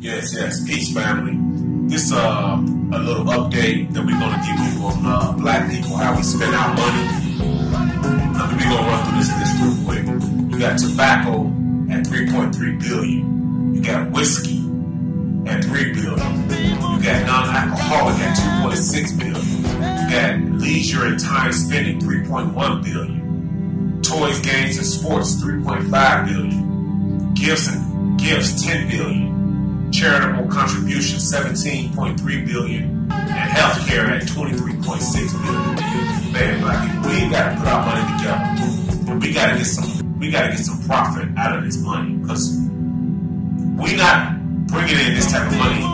Yes, yes. Peace, family. This uh a little update that we're gonna give you on uh, black people, how we spend our money. We're gonna run through this this real quick. You got tobacco at 3.3 billion. You got whiskey at 3 billion. You got non-alcoholic at 2.6 billion. You got leisure and time spending 3.1 billion. Toys, games, and sports 3.5 billion. Gifts and gifts 10 billion charitable contributions 17.3 billion, and healthcare at 23.6 billion. Man, like we gotta put our money together. And we gotta get some we gotta get some profit out of this money because we not bringing in this type of money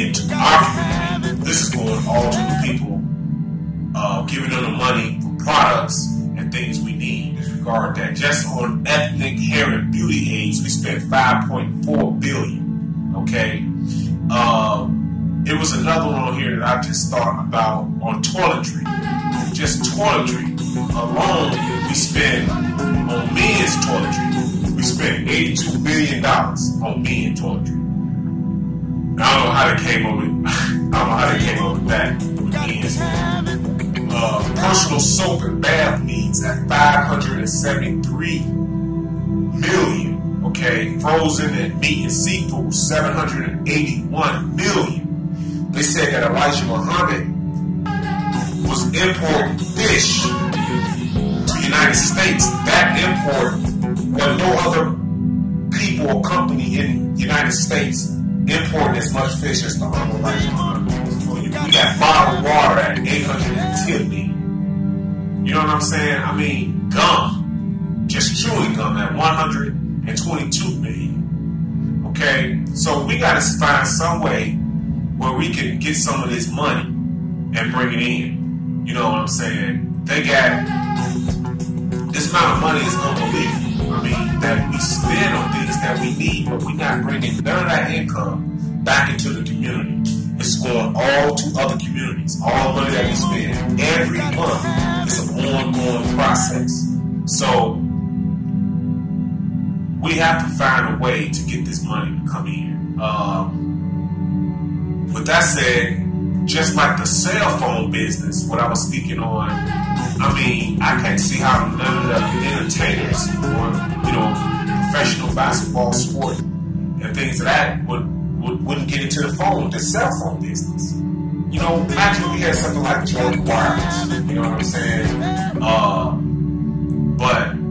into our community. This is going all to the people, uh, giving them the money for products and things we need. Disregard that. Just on ethnic hair and beauty aids, we spent 5.4 billion. Okay. Uh, it was another one on here that I just thought about on toiletry. Just toiletry alone, we spend on men's toiletry. We spent $82 billion on men's toiletry. I don't know how they came up with. I don't know how they came up with that. Uh, personal soap and bath needs at 573 million. Okay, frozen and meat and seafood, 781 million. They said that Elijah Muhammad was importing fish to the United States. That import, well, no other people or company in the United States importing as much fish as the Honorable Elijah Muhammad. We got bottled water at 810 million. You know what I'm saying? I mean, gum, just chewing gum at 100 and 22 million. Okay, so we got to find some way where we can get some of this money and bring it in. You know what I'm saying? They got this amount of money is unbelievable. I mean, that we spend on things that we need, but we're not bringing none of that income back into the community. It's going all to other communities. All the money that we spend every month is an ongoing process. So we have to find a way to get this money to come in. Um, with that said, just like the cell phone business, what I was speaking on, I mean, I can't see how none of the entertainers or, you know, professional basketball sport and things of that would, would, wouldn't get into the phone, the cell phone business. You know, imagine we had something like Jordan Wireless, you know what I'm saying? Uh,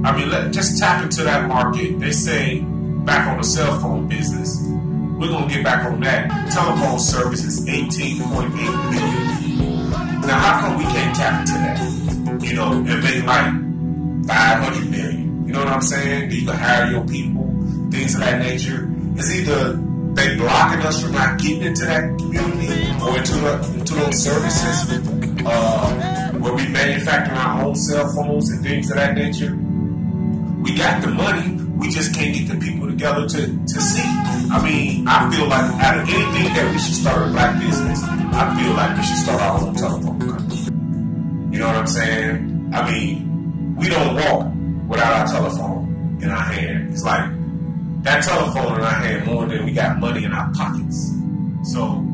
I mean, let just tap into that market. They say back on the cell phone business. We're gonna get back on that. Telephone service is 18.8 billion. Now, how come we can't tap into that? You know, and make like 500 million. You know what I'm saying? You can hire your people, things of that nature. It's either they blocking us from not getting into that community or into the, into those services uh, where we manufacture our own cell phones and things of that nature we got the money, we just can't get the people together to, to see. I mean, I feel like out of anything that we should start a black business, I feel like we should start our own telephone company. You know what I'm saying? I mean, we don't walk without our telephone in our hand. It's like that telephone in our hand more than we got money in our pockets. So